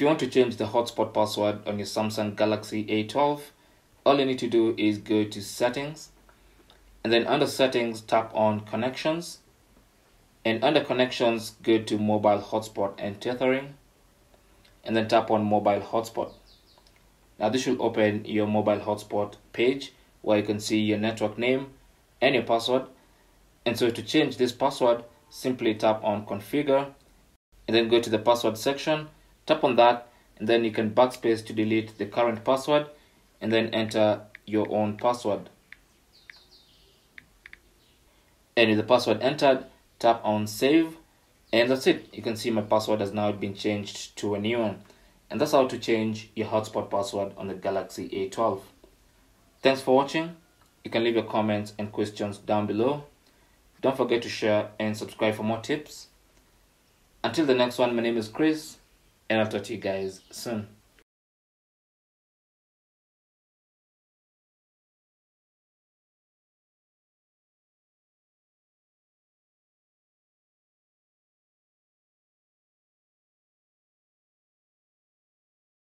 If you want to change the hotspot password on your Samsung Galaxy A12, all you need to do is go to settings and then under settings tap on connections and under connections go to mobile hotspot and tethering and then tap on mobile hotspot. Now this will open your mobile hotspot page where you can see your network name and your password. And so to change this password simply tap on configure and then go to the password section tap on that and then you can backspace to delete the current password and then enter your own password. And with the password entered tap on save and that's it. You can see my password has now been changed to a new one. And that's how to change your hotspot password on the Galaxy A12 thanks for watching. You can leave your comments and questions down below. Don't forget to share and subscribe for more tips. Until the next one my name is Chris and I'll talk to you guys soon